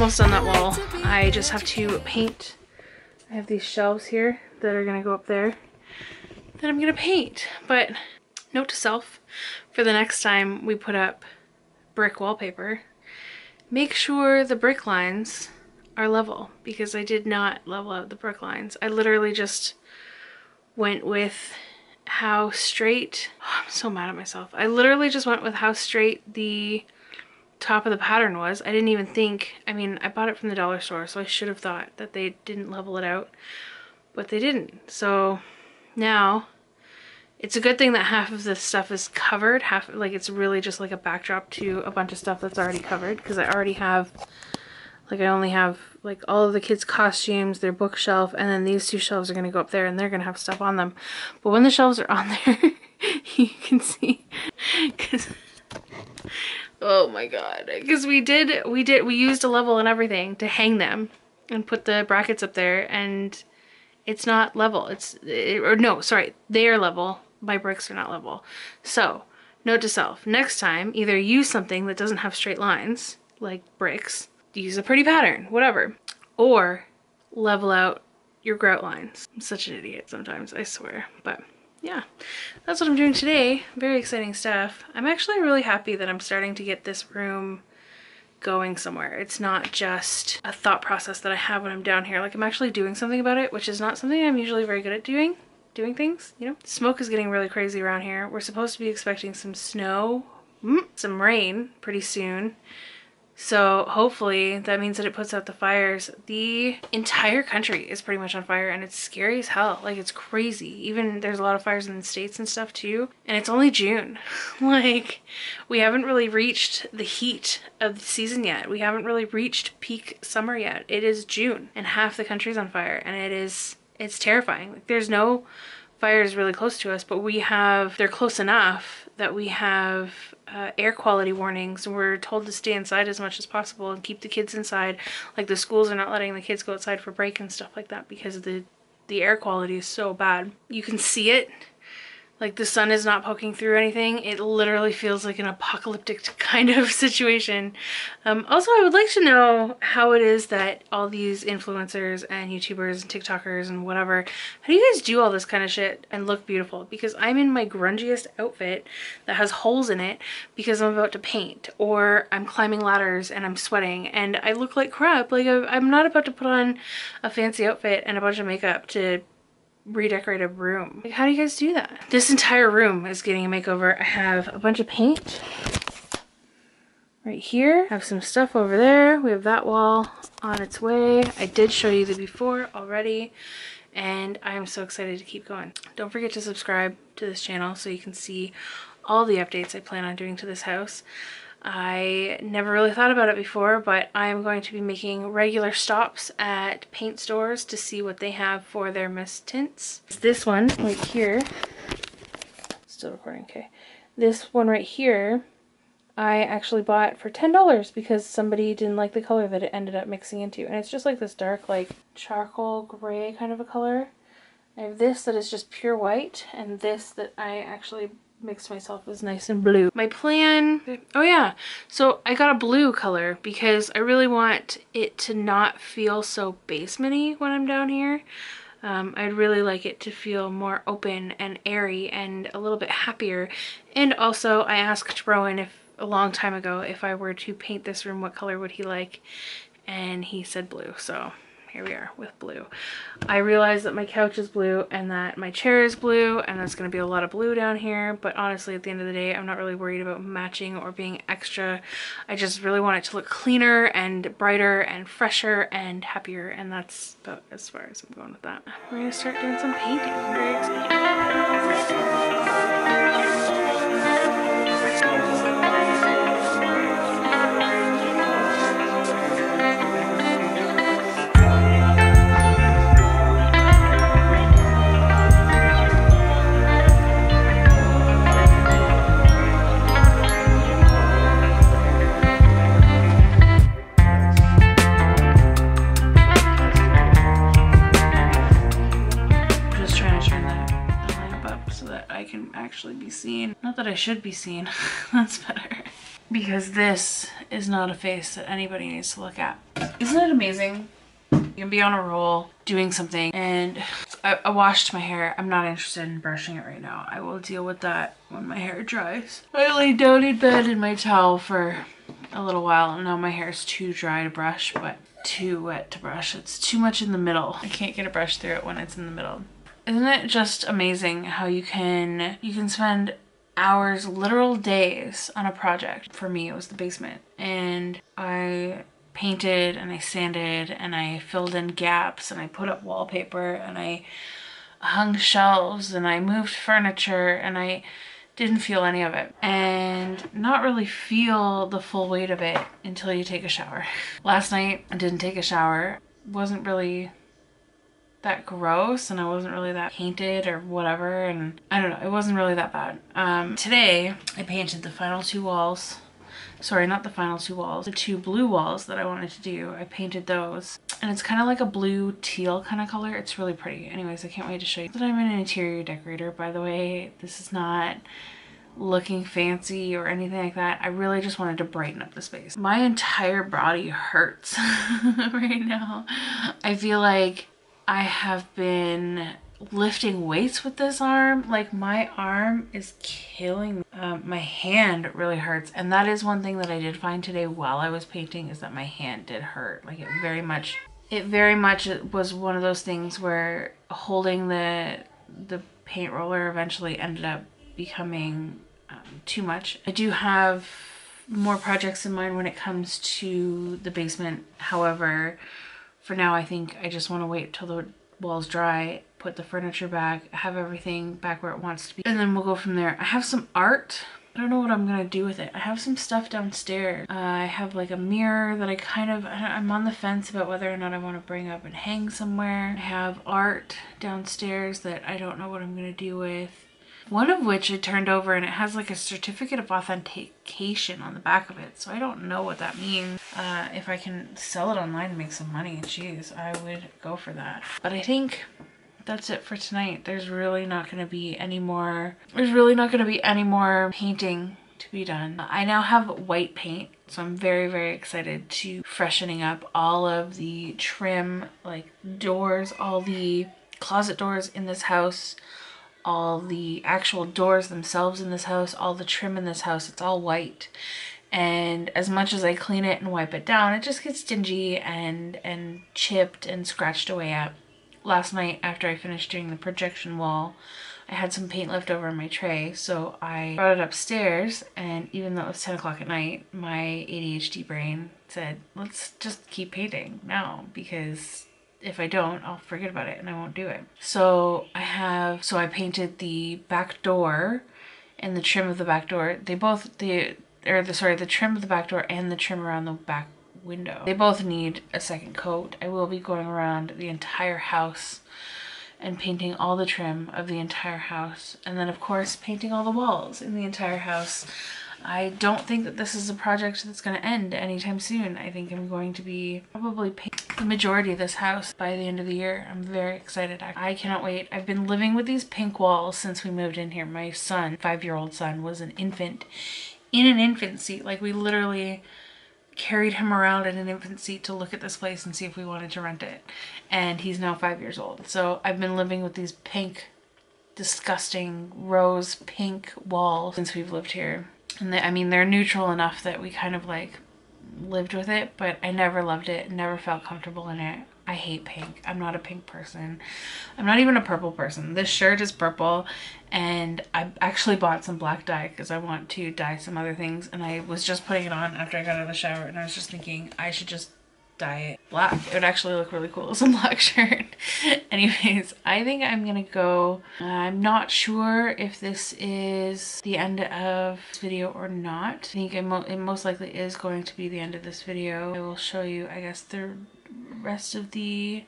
almost done that wall. I just have to paint. I have these shelves here that are gonna go up there that I'm gonna paint. But note to self, for the next time we put up brick wallpaper, make sure the brick lines are level because I did not level out the brick lines. I literally just went with how straight, oh, I'm so mad at myself. I literally just went with how straight the top of the pattern was. I didn't even think, I mean, I bought it from the dollar store, so I should have thought that they didn't level it out, but they didn't. So now it's a good thing that half of this stuff is covered, half, like it's really just like a backdrop to a bunch of stuff that's already covered because I already have, like I only have like all of the kids' costumes, their bookshelf, and then these two shelves are going to go up there and they're going to have stuff on them. But when the shelves are on there, you can see, because Oh my god. Because we did, we did, we used a level and everything to hang them and put the brackets up there and it's not level. It's, it, or no, sorry, they are level. My bricks are not level. So, note to self, next time, either use something that doesn't have straight lines, like bricks, use a pretty pattern, whatever, or level out your grout lines. I'm such an idiot sometimes, I swear, but yeah, that's what I'm doing today. Very exciting stuff. I'm actually really happy that I'm starting to get this room going somewhere. It's not just a thought process that I have when I'm down here. Like I'm actually doing something about it, which is not something I'm usually very good at doing. Doing things, you know? Smoke is getting really crazy around here. We're supposed to be expecting some snow, mm, some rain pretty soon. So hopefully that means that it puts out the fires. The entire country is pretty much on fire and it's scary as hell. Like it's crazy. Even there's a lot of fires in the States and stuff too. And it's only June. like we haven't really reached the heat of the season yet. We haven't really reached peak summer yet. It is June and half the country's on fire and it is, it's terrifying. Like there's no fires really close to us, but we have, they're close enough that we have uh, air quality warnings we're told to stay inside as much as possible and keep the kids inside. Like the schools are not letting the kids go outside for break and stuff like that because the the air quality is so bad. You can see it like the sun is not poking through anything. It literally feels like an apocalyptic kind of situation. Um, also, I would like to know how it is that all these influencers and YouTubers and TikTokers and whatever, how do you guys do all this kind of shit and look beautiful? Because I'm in my grungiest outfit that has holes in it because I'm about to paint or I'm climbing ladders and I'm sweating and I look like crap. Like I'm not about to put on a fancy outfit and a bunch of makeup to redecorate a room. Like, how do you guys do that? This entire room is getting a makeover. I have a bunch of paint right here. I have some stuff over there. We have that wall on its way. I did show you the before already and I am so excited to keep going. Don't forget to subscribe to this channel so you can see all the updates I plan on doing to this house. I never really thought about it before, but I'm going to be making regular stops at paint stores to see what they have for their mis-tints. This one right here, still recording, okay. This one right here, I actually bought for $10 because somebody didn't like the color that it ended up mixing into. And it's just like this dark, like charcoal gray kind of a color. I have this that is just pure white and this that I actually mix myself is nice and blue. My plan, oh yeah, so I got a blue color because I really want it to not feel so basementy when I'm down here. Um, I'd really like it to feel more open and airy and a little bit happier. And also I asked Rowan if a long time ago if I were to paint this room, what color would he like? And he said blue, so here we are with blue. I realize that my couch is blue and that my chair is blue and there's going to be a lot of blue down here but honestly at the end of the day I'm not really worried about matching or being extra. I just really want it to look cleaner and brighter and fresher and happier and that's about as far as I'm going with that. We're going to start doing some painting. Very excited. I should be seen. That's better. Because this is not a face that anybody needs to look at. Isn't it amazing? You can be on a roll doing something and I, I, washed my hair. I'm not interested in brushing it right now. I will deal with that when my hair dries. I laid down in bed in my towel for a little while. And now my hair is too dry to brush, but too wet to brush. It's too much in the middle. I can't get a brush through it when it's in the middle. Isn't it just amazing how you can you can spend hours, literal days on a project. For me, it was the basement. And I painted and I sanded and I filled in gaps and I put up wallpaper and I hung shelves and I moved furniture and I didn't feel any of it and not really feel the full weight of it until you take a shower. Last night I didn't take a shower. Wasn't really that gross and I wasn't really that painted or whatever and I don't know it wasn't really that bad. Um, today I painted the final two walls sorry not the final two walls the two blue walls that I wanted to do I painted those and it's kind of like a blue teal kind of color it's really pretty anyways I can't wait to show you that I'm an interior decorator by the way this is not looking fancy or anything like that. I really just wanted to brighten up the space. My entire body hurts right now. I feel like I have been lifting weights with this arm. Like my arm is killing. Um, my hand really hurts. And that is one thing that I did find today while I was painting is that my hand did hurt. Like it very much, it very much was one of those things where holding the, the paint roller eventually ended up becoming um, too much. I do have more projects in mind when it comes to the basement. However, for now, I think I just want to wait till the walls dry, put the furniture back, have everything back where it wants to be, and then we'll go from there. I have some art. I don't know what I'm gonna do with it. I have some stuff downstairs. Uh, I have like a mirror that I kind of, I'm on the fence about whether or not I want to bring up and hang somewhere. I have art downstairs that I don't know what I'm gonna do with one of which I turned over and it has like a certificate of authentication on the back of it. So I don't know what that means. Uh, if I can sell it online and make some money, geez, I would go for that. But I think that's it for tonight. There's really not going to be any more, there's really not going to be any more painting to be done. I now have white paint so I'm very, very excited to freshening up all of the trim, like doors, all the closet doors in this house all the actual doors themselves in this house, all the trim in this house, it's all white. And as much as I clean it and wipe it down, it just gets dingy and, and chipped and scratched away at. Last night after I finished doing the projection wall, I had some paint left over in my tray, so I brought it upstairs, and even though it was 10 o'clock at night, my ADHD brain said, let's just keep painting now, because if I don't, I'll forget about it and I won't do it. So I have, so I painted the back door and the trim of the back door. They both, the, or the, sorry, the trim of the back door and the trim around the back window. They both need a second coat. I will be going around the entire house and painting all the trim of the entire house. And then of course painting all the walls in the entire house. I don't think that this is a project that's going to end anytime soon. I think I'm going to be probably paint the majority of this house by the end of the year. I'm very excited. I cannot wait. I've been living with these pink walls since we moved in here. My son, five-year-old son, was an infant in an infant seat. Like we literally carried him around in an infant seat to look at this place and see if we wanted to rent it. And he's now five years old. So I've been living with these pink, disgusting rose pink walls since we've lived here. And they, I mean, they're neutral enough that we kind of like lived with it, but I never loved it, never felt comfortable in it. I hate pink. I'm not a pink person. I'm not even a purple person. This shirt is purple and I actually bought some black dye because I want to dye some other things and I was just putting it on after I got out of the shower and I was just thinking I should just dye it black. It would actually look really cool as a black shirt. Anyways, I think I'm gonna go. Uh, I'm not sure if this is the end of this video or not. I think it, mo it most likely is going to be the end of this video. I will show you, I guess, the rest of the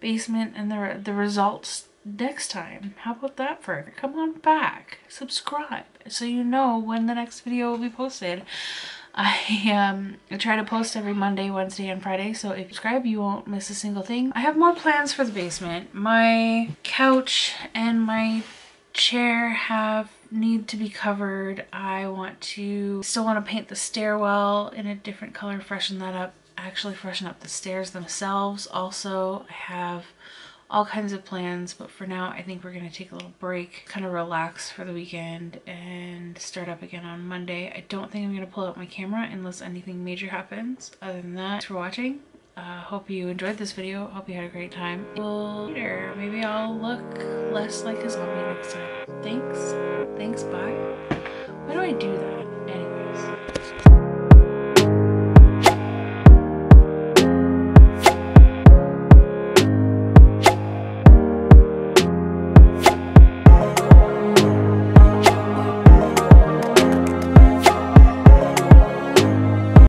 basement and the, the results next time. How about that for Come on back, subscribe, so you know when the next video will be posted. I um I try to post every Monday, Wednesday, and Friday, so if you subscribe, you won't miss a single thing. I have more plans for the basement. My couch and my chair have need to be covered. I want to still want to paint the stairwell in a different color, freshen that up. actually freshen up the stairs themselves. Also, I have all kinds of plans, but for now, I think we're going to take a little break, kind of relax for the weekend and start up again on Monday. I don't think I'm going to pull out my camera unless anything major happens. Other than that, thanks for watching. Uh, hope you enjoyed this video. Hope you had a great time. Later, maybe I'll look less like a zombie next time. Thanks.